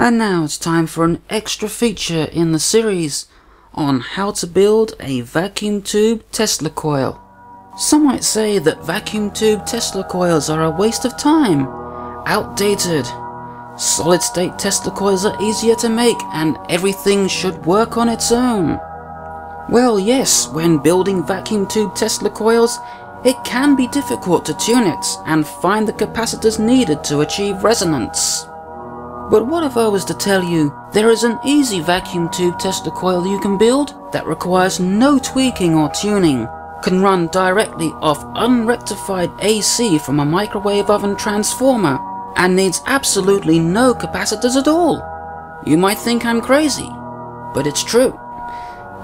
And now it's time for an extra feature in the series on how to build a vacuum tube Tesla coil. Some might say that vacuum tube Tesla coils are a waste of time, outdated. Solid state Tesla coils are easier to make and everything should work on its own. Well yes, when building vacuum tube Tesla coils, it can be difficult to tune it and find the capacitors needed to achieve resonance. But what if I was to tell you there is an easy vacuum tube Tesla coil you can build that requires no tweaking or tuning, can run directly off unrectified AC from a microwave oven transformer, and needs absolutely no capacitors at all? You might think I'm crazy, but it's true.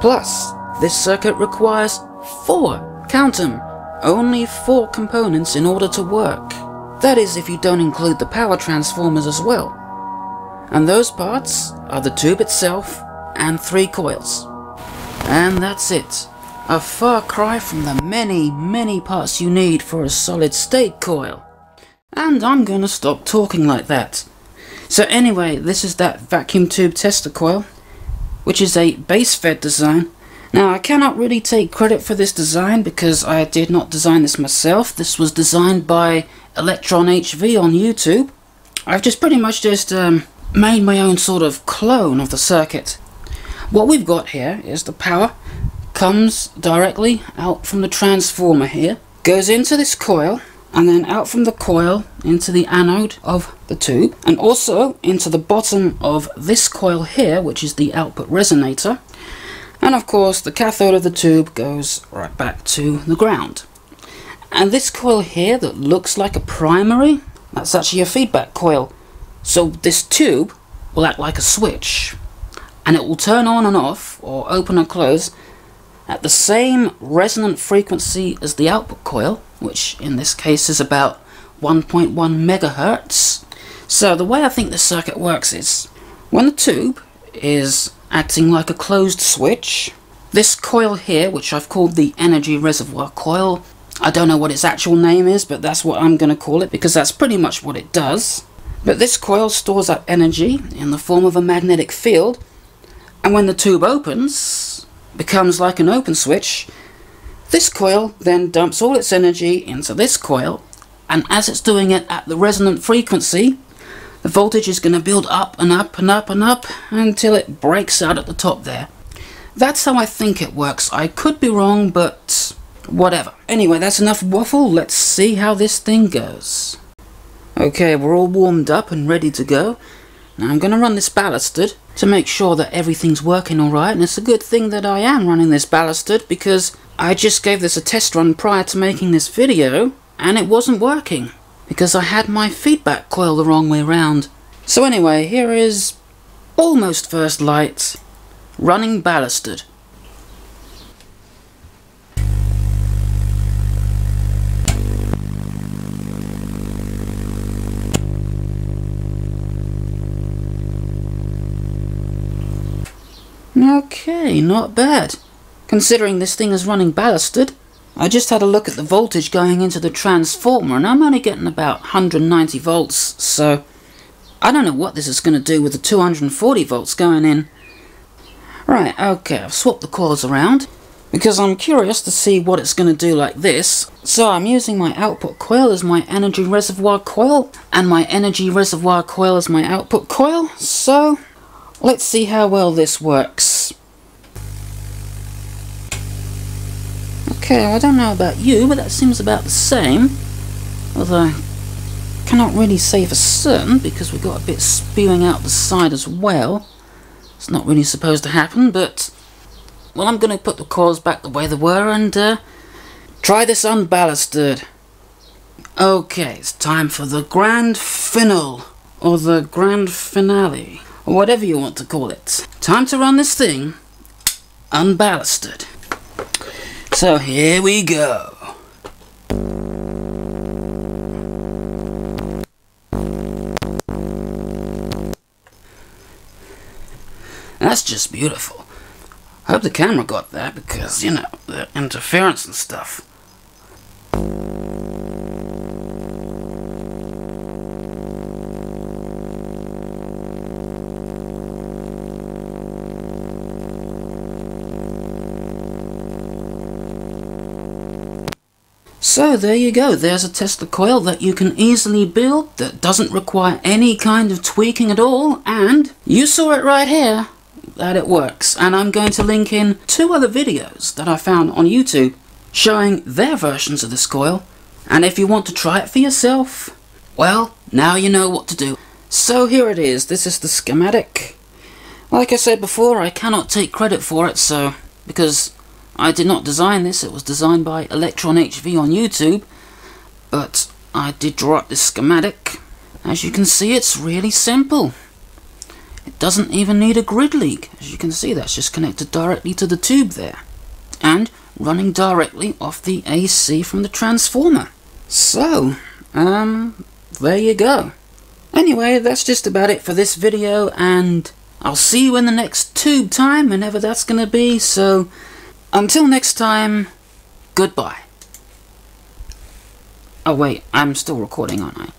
Plus, this circuit requires four, count 'em, only four components in order to work. That is if you don't include the power transformers as well. And those parts are the tube itself and three coils. And that's it. A far cry from the many, many parts you need for a solid state coil. And I'm gonna stop talking like that. So anyway, this is that vacuum tube Tesla coil, which is a base fed design. Now I cannot really take credit for this design because I did not design this myself. This was designed by Electron HV on YouTube. I've just pretty much just um, made my own sort of clone of the circuit. What we've got here is the power comes directly out from the transformer here, goes into this coil, and then out from the coil into the anode of the tube, and also into the bottom of this coil here, which is the output resonator. And of course, the cathode of the tube goes right back to the ground. And this coil here that looks like a primary, that's actually a feedback coil. So this tube will act like a switch and it will turn on and off or open and close at the same resonant frequency as the output coil, which in this case is about 1.1 megahertz. So the way I think this circuit works is when the tube is acting like a closed switch, this coil here, which I've called the energy reservoir coil, I don't know what its actual name is, but that's what I'm going to call it because that's pretty much what it does. But this coil stores up energy in the form of a magnetic field, and when the tube opens, becomes like an open switch, this coil then dumps all its energy into this coil, and as it's doing it at the resonant frequency, the voltage is going to build up and up and up and up until it breaks out at the top there. That's how I think it works. I could be wrong, but whatever. Anyway, that's enough waffle. Let's see how this thing goes. Okay, we're all warmed up and ready to go. Now I'm going to run this ballasted to make sure that everything's working alright and it's a good thing that I am running this ballasted because I just gave this a test run prior to making this video and it wasn't working because I had my feedback coil the wrong way round. So anyway, here is almost first light running ballasted. Okay, not bad. Considering this thing is running ballasted. I just had a look at the voltage going into the transformer and I'm only getting about 190 volts, so I don't know what this is going to do with the 240 volts going in. Right, okay, I've swapped the coils around because I'm curious to see what it's going to do like this. So I'm using my output coil as my energy reservoir coil and my energy reservoir coil as my output coil. So let's see how well this works. Okay, I don't know about you, but that seems about the same. Although, I cannot really say for certain because we've got a bit spewing out the side as well. It's not really supposed to happen, but... Well, I'm going to put the coils back the way they were and uh, try this unballasted. Okay, it's time for the grand finale, or the grand finale, or whatever you want to call it. Time to run this thing unballasted. So here we go. That's just beautiful. I hope the camera got that because, you know, the interference and stuff. So there you go, there's a Tesla coil that you can easily build that doesn't require any kind of tweaking at all and you saw it right here that it works and I'm going to link in two other videos that I found on YouTube showing their versions of this coil and if you want to try it for yourself, well, now you know what to do. So here it is, this is the schematic. Like I said before, I cannot take credit for it, so, because I did not design this, it was designed by Electron HV on YouTube, but I did draw up this schematic. As you can see, it's really simple. It doesn't even need a grid leak. As you can see, that's just connected directly to the tube there. And running directly off the AC from the transformer. So, um, there you go. Anyway, that's just about it for this video, and I'll see you in the next tube time, whenever that's gonna be, so until next time, goodbye. Oh wait, I'm still recording, aren't I?